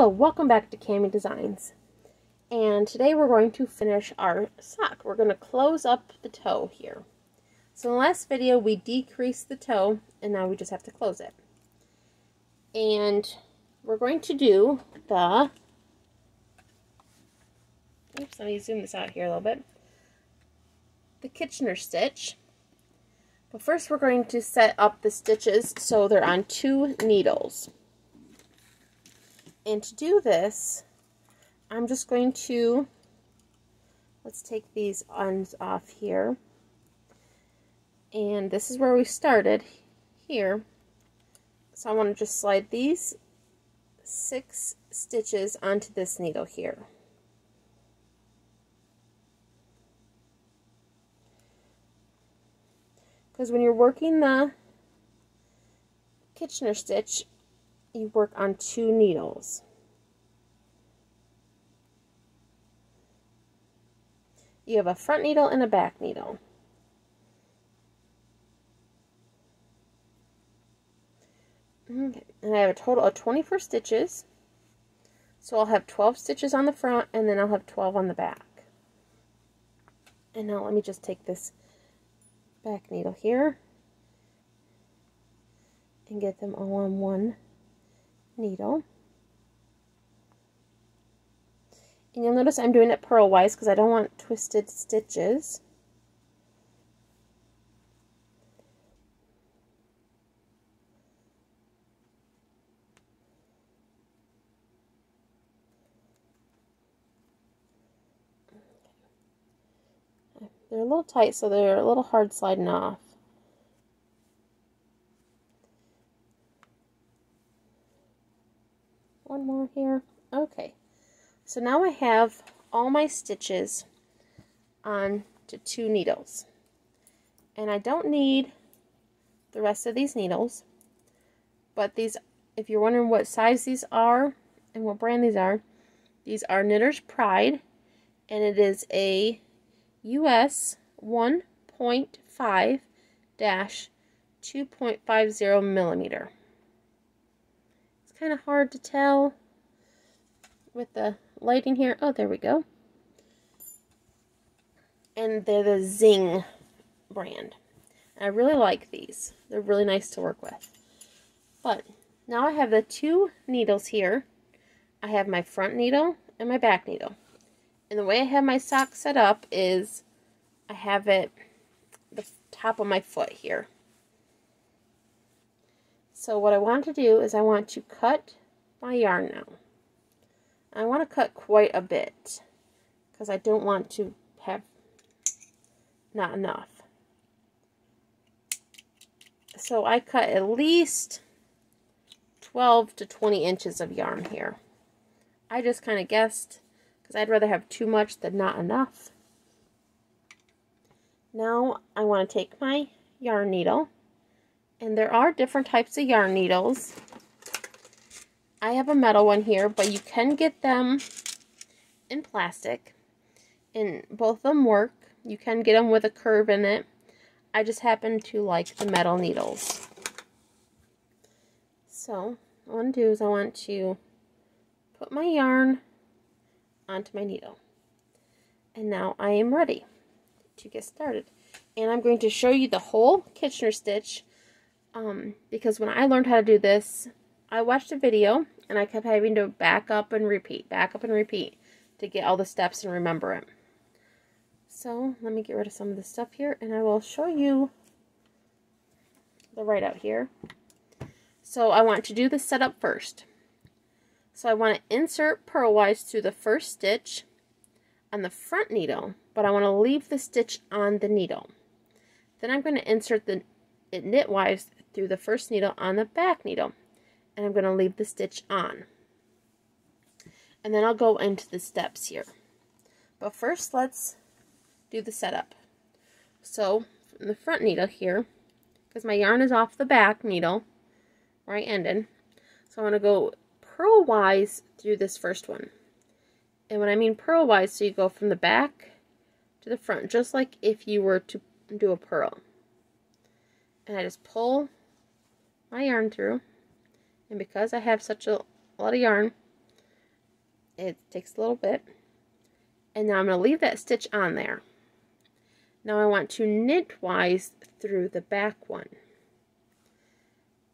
Hello, welcome back to Kami Designs. And today we're going to finish our sock. We're going to close up the toe here. So in the last video we decreased the toe and now we just have to close it. And we're going to do the, oops, let me zoom this out here a little bit, the Kitchener stitch. But first we're going to set up the stitches so they're on two needles. And to do this, I'm just going to, let's take these ends off here. And this is where we started, here. So I want to just slide these six stitches onto this needle here. Because when you're working the Kitchener stitch, you work on two needles. You have a front needle and a back needle. Okay, and I have a total of 24 stitches. So I'll have 12 stitches on the front and then I'll have 12 on the back. And now let me just take this back needle here and get them all on one needle. And you'll notice I'm doing it purlwise because I don't want twisted stitches. They're a little tight, so they're a little hard sliding off. One more here. Okay, so now I have all my stitches on to two needles. And I don't need the rest of these needles, but these, if you're wondering what size these are and what brand these are, these are Knitter's Pride, and it is a US 1.5 2.50 millimeter kind of hard to tell with the lighting here. Oh, there we go. And they're the Zing brand. I really like these. They're really nice to work with. But now I have the two needles here. I have my front needle and my back needle. And the way I have my sock set up is I have it the top of my foot here. So what I want to do is I want to cut my yarn now. I want to cut quite a bit because I don't want to have not enough. So I cut at least 12 to 20 inches of yarn here. I just kind of guessed because I'd rather have too much than not enough. Now I want to take my yarn needle and there are different types of yarn needles. I have a metal one here, but you can get them in plastic. And both of them work. You can get them with a curve in it. I just happen to like the metal needles. So, what I want to do is I want to put my yarn onto my needle. And now I am ready to get started. And I'm going to show you the whole Kitchener stitch um, because when I learned how to do this, I watched a video and I kept having to back up and repeat, back up and repeat to get all the steps and remember it. So let me get rid of some of the stuff here and I will show you the write out here. So I want to do the setup first. So I want to insert purlwise through the first stitch on the front needle, but I want to leave the stitch on the needle. Then I'm going to insert the it knitwise through the first needle on the back needle. And I'm going to leave the stitch on. And then I'll go into the steps here. But first, let's do the setup. So, from the front needle here, because my yarn is off the back needle, where I ended, so I'm going to go purlwise through this first one. And when I mean purlwise, so you go from the back to the front, just like if you were to do a purl. And I just pull my yarn through. And because I have such a, lot of yarn, It takes a little bit. And now I'm going to leave that stitch on there. Now I want to knitwise through the back one.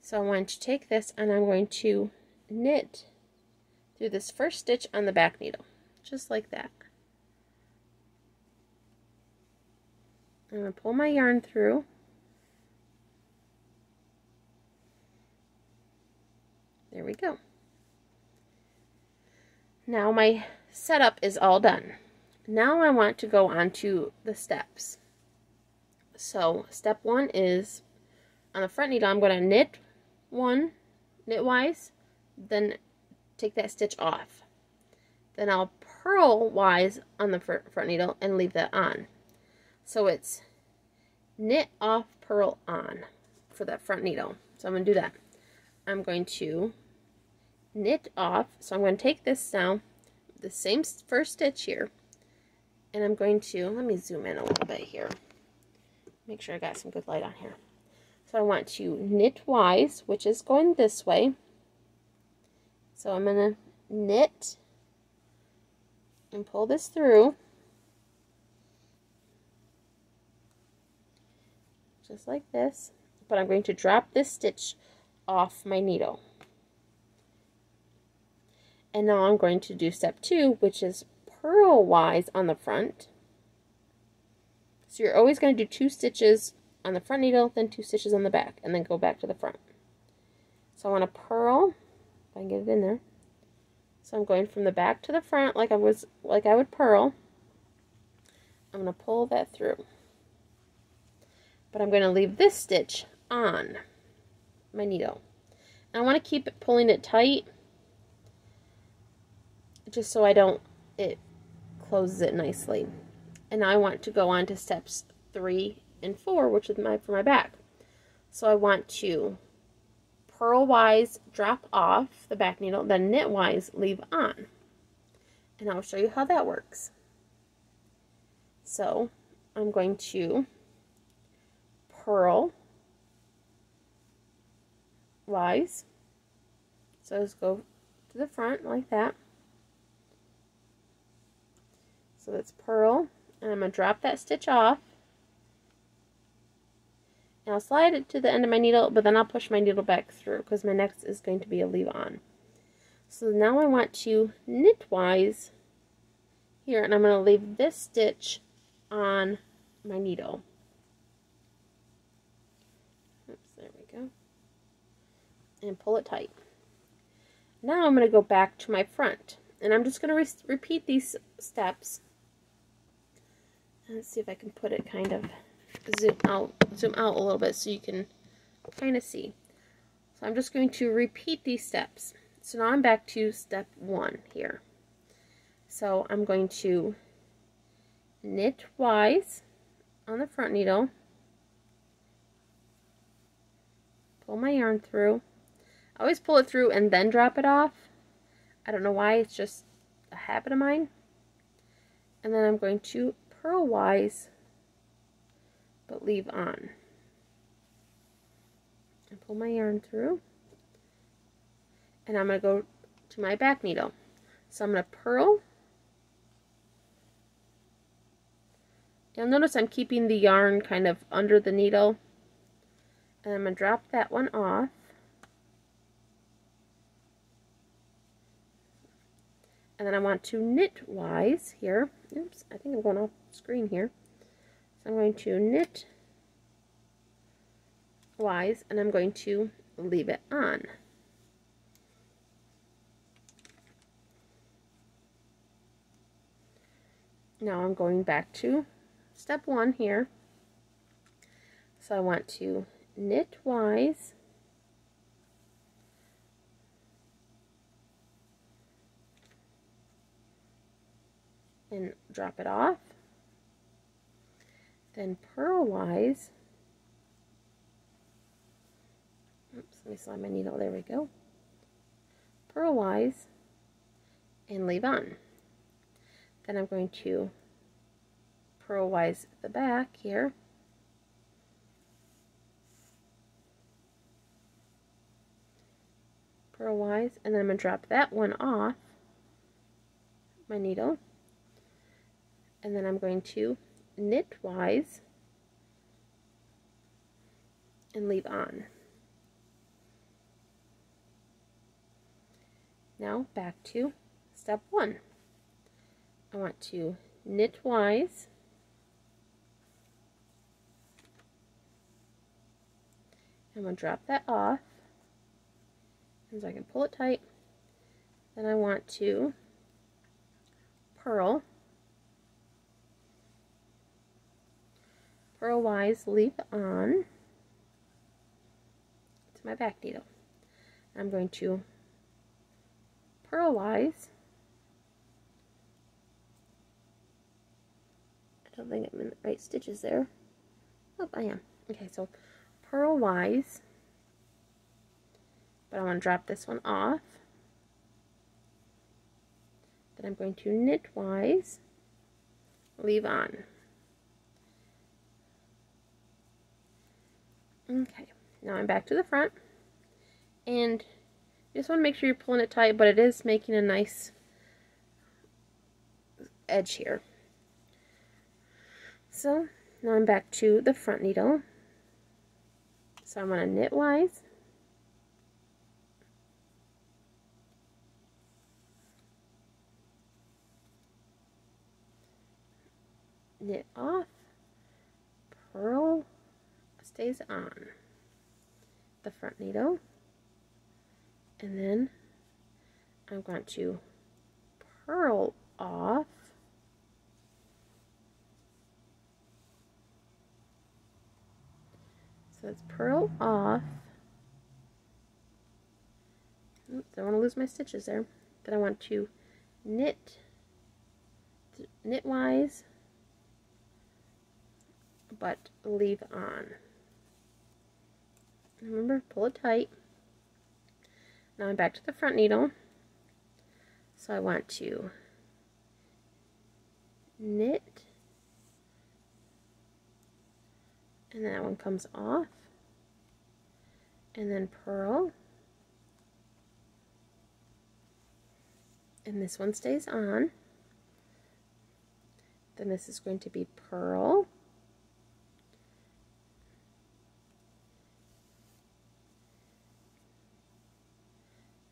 So I'm going to take this and I'm going to knit through this first stitch on the back needle, just like that. I'm going to pull my yarn through. There we go. Now my setup is all done. Now I want to go on to the steps. So step one is on the front needle, I'm going to knit one knitwise, then take that stitch off. Then I'll purlwise on the front needle and leave that on. So it's knit off, purl on for that front needle. So I'm going to do that. I'm going to knit off. So I'm going to take this now, the same first stitch here, and I'm going to, let me zoom in a little bit here. Make sure I got some good light on here. So I want to knitwise, which is going this way. So I'm going to knit and pull this through. Just like this. But I'm going to drop this stitch off my needle. And now I'm going to do step two, which is purlwise on the front. So you're always going to do two stitches on the front needle, then two stitches on the back, and then go back to the front. So I want to purl, if I can get it in there. So I'm going from the back to the front like I was like I would purl. I'm going to pull that through. But I'm going to leave this stitch on my needle. And I want to keep it pulling it tight just so I don't it closes it nicely and I want to go on to steps three and four, which is my for my back. So I want to purlwise drop off the back needle, then knitwise leave on. And I'll show you how that works. So I'm going to purl wise. So let's go to the front like that. So let's purl and I'm going to drop that stitch off. And I'll slide it to the end of my needle, but then I'll push my needle back through because my next is going to be a leave on. So now I want to knitwise here, and I'm going to leave this stitch on my needle. Oops, there we go. And pull it tight. Now I'm going to go back to my front, and I'm just going to re repeat these steps Let's see if I can put it kind of zoom out, zoom out a little bit so you can kind of see. So I'm just going to repeat these steps. So now I'm back to step one here. So I'm going to knitwise on the front needle, pull my yarn through. I always pull it through and then drop it off. I don't know why, it's just a habit of mine. And then I'm going to purlwise, but leave on. And pull my yarn through. And I'm going to go to my back needle. So I'm going to purl. You'll notice I'm keeping the yarn kind of under the needle. And I'm going to drop that one off. And then I want to knitwise here. Oops, I think I'm going off screen here. So I'm going to knit wise and I'm going to leave it on. Now I'm going back to step one here. So I want to knit wise and drop it off. Then purlwise, oops, let me slide my needle, there we go. Purlwise and leave on. Then I'm going to purlwise the back here. Purlwise, and then I'm going to drop that one off my needle. And then I'm going to knitwise and leave on. Now back to step one. I want to knitwise I'm going to drop that off and so I can pull it tight. Then I want to purl, purlwise leave on to my back needle. I'm going to purlwise I don't think I'm in the right stitches there. Oh, I am. Okay, so purlwise, but I want to drop this one off. Then I'm going to knitwise, leave on. Okay, now I'm back to the front, and you just want to make sure you're pulling it tight, but it is making a nice edge here. So now I'm back to the front needle. So I'm going to knitwise. Knit off, purl, stays on the front needle, and then I'm going to purl off So let's purl off. Oops, I don't want to lose my stitches there. Then I want to knit, knitwise, but leave on. Remember, pull it tight. Now I'm back to the front needle. So I want to knit. And that one comes off. And then purl. And this one stays on. Then this is going to be purl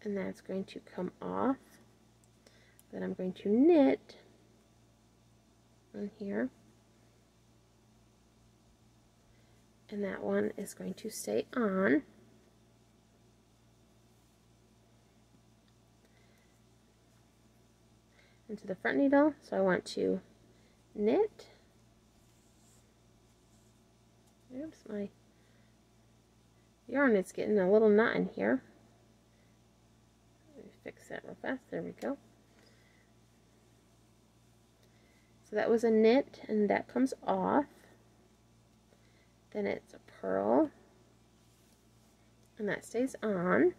and that's going to come off. Then I'm going to knit on here. And that one is going to stay on. into the front needle so I want to knit. Oops my yarn is getting a little knot in here fix that real fast there we go so that was a knit and that comes off then it's a purl. And that stays on.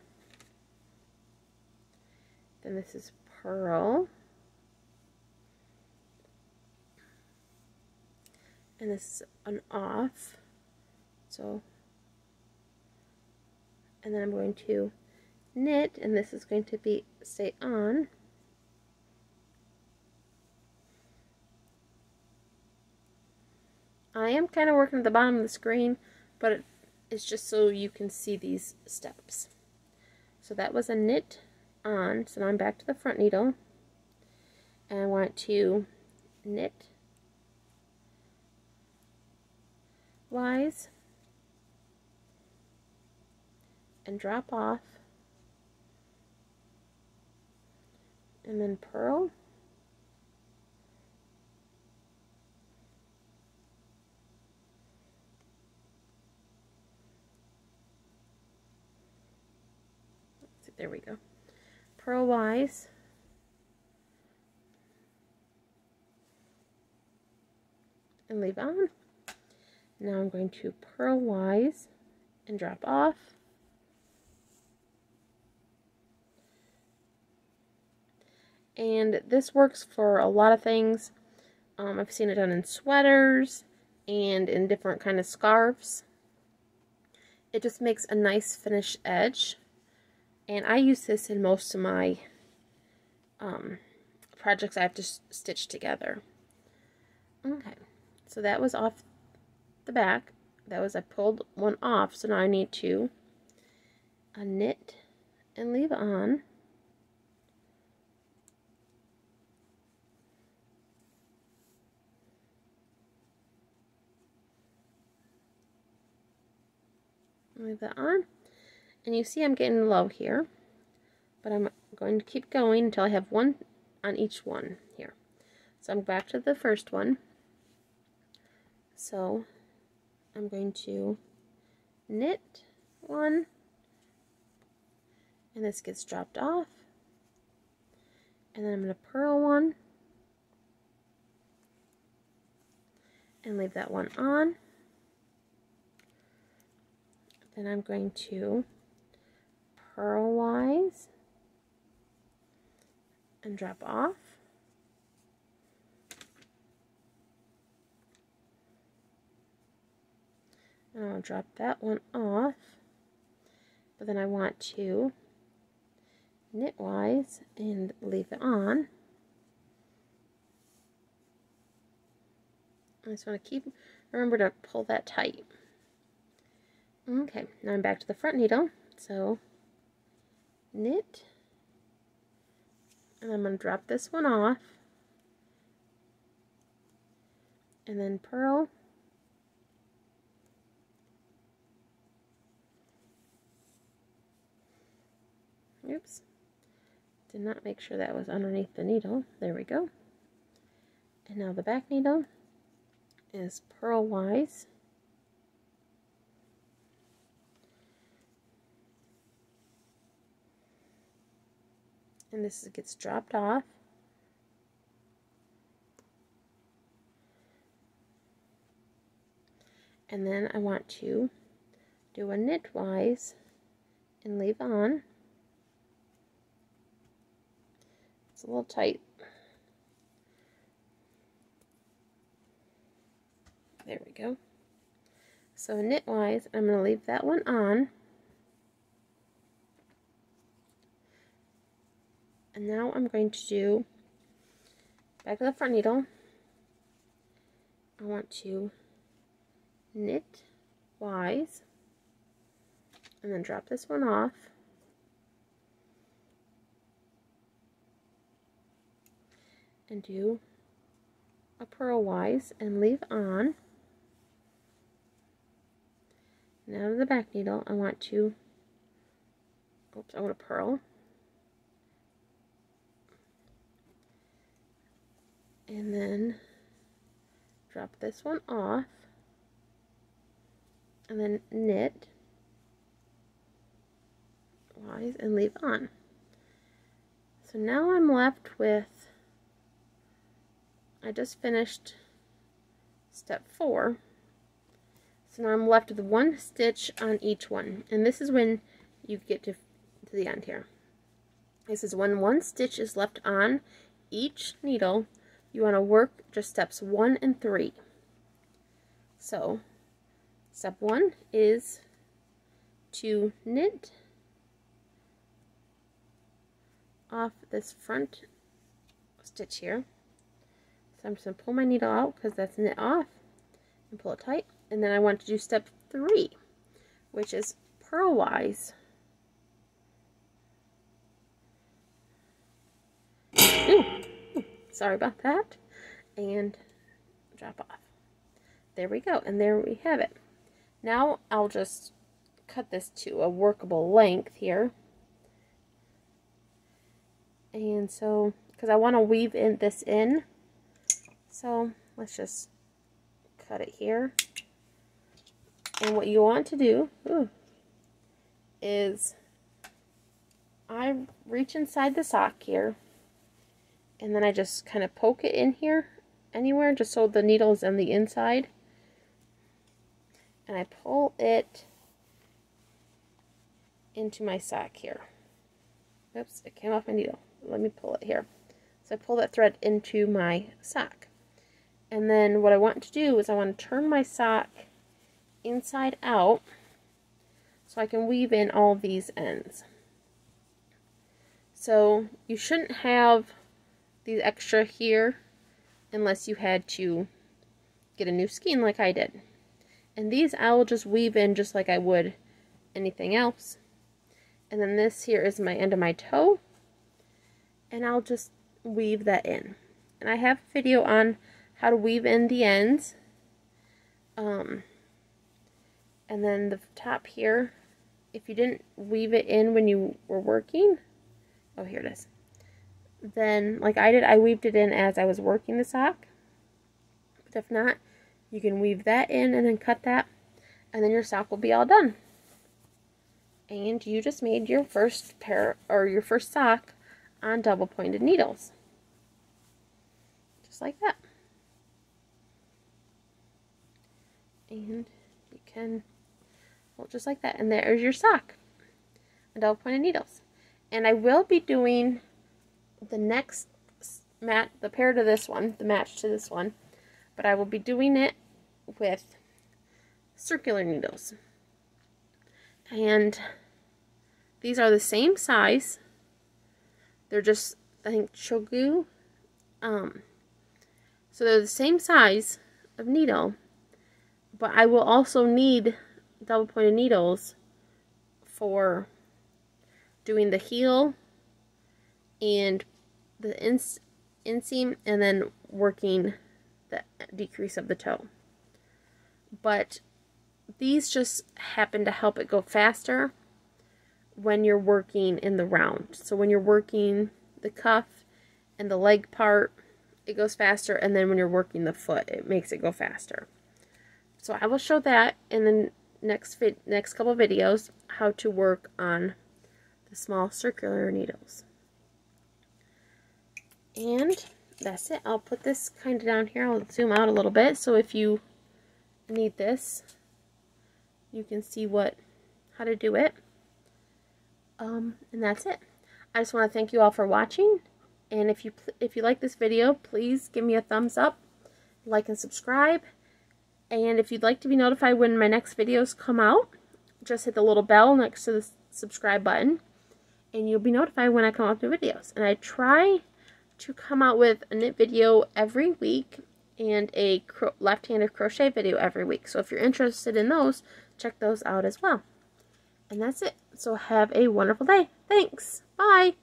Then this is purl. And this is an off. So, and then I'm going to knit, and this is going to be stay on. I am kind of working at the bottom of the screen, but it's just so you can see these steps. So that was a knit on, so now I'm back to the front needle. And I want to knit wise and drop off and then purl There we go. Purlwise. And leave on. Now I'm going to purlwise and drop off. And this works for a lot of things. Um, I've seen it done in sweaters and in different kind of scarves. It just makes a nice finished edge. And I use this in most of my um, projects I have to stitch together. Okay, so that was off the back. That was, I pulled one off, so now I need to uh, knit and leave on. Leave that on. And you see I'm getting low here, but I'm going to keep going until I have one on each one here. So I'm back to the first one. So I'm going to knit one, and this gets dropped off. And then I'm going to purl one, and leave that one on. Then I'm going to purlwise and drop off. And I'll drop that one off. But then I want to knitwise and leave it on. I just want to keep, remember to pull that tight. Okay, now I'm back to the front needle. So, knit, and I'm going to drop this one off, and then purl, oops, did not make sure that was underneath the needle, there we go, and now the back needle is purlwise, and this gets dropped off. And then I want to do a knitwise and leave on. It's a little tight. There we go. So knitwise, I'm going to leave that one on. And now I'm going to do back of the front needle. I want to knit wise and then drop this one off. And do a purl wise and leave on. Now to the back needle, I want to, oops, I want to purl and then drop this one off and then knit wise and leave on. So now I'm left with, I just finished step four. So now I'm left with one stitch on each one. And this is when you get to, to the end here. This is when one stitch is left on each needle you want to work just steps one and three. So, step one is to knit off this front stitch here. So I'm just going to pull my needle out because that's knit off and pull it tight. And then I want to do step three, which is purlwise. Ooh. Sorry about that. And drop off. There we go. And there we have it. Now I'll just cut this to a workable length here. And so, because I want to weave in this in. So let's just cut it here. And what you want to do ooh, is I reach inside the sock here and then I just kind of poke it in here anywhere just so the needle is on the inside. And I pull it into my sock here. Oops it came off my needle. Let me pull it here. So I pull that thread into my sock and then what I want to do is I want to turn my sock inside out so I can weave in all these ends. So you shouldn't have these extra here unless you had to get a new skein like I did. And these I will just weave in just like I would anything else. And then this here is my end of my toe. And I'll just weave that in. And I have a video on how to weave in the ends. Um, and then the top here, if you didn't weave it in when you were working, oh here it is, then like I did, I weaved it in as I was working the sock. But if not, you can weave that in and then cut that, and then your sock will be all done. And you just made your first pair, or your first sock on double pointed needles. Just like that. And you can well, just like that. And there's your sock. Double pointed needles. And I will be doing the next mat, the pair to this one, the match to this one. But I will be doing it with circular needles. And these are the same size. They're just, I think, ChiaoGoo. Um, so they're the same size of needle. But I will also need double pointed needles for doing the heel and the ins inseam and then working the decrease of the toe. But these just happen to help it go faster when you're working in the round. So when you're working the cuff and the leg part, it goes faster. And then when you're working the foot, it makes it go faster. So I will show that in the next next couple videos how to work on the small circular needles. And that's it. I'll put this kind of down here. I'll zoom out a little bit so if you need this, you can see what how to do it. Um, and that's it. I just want to thank you all for watching. And if you if you like this video, please give me a thumbs up, like and subscribe. And if you'd like to be notified when my next videos come out, just hit the little bell next to the subscribe button. And you'll be notified when I come out with new videos. And I try to come out with a knit video every week and a left-handed crochet video every week. So if you're interested in those, check those out as well. And that's it. So have a wonderful day. Thanks. Bye.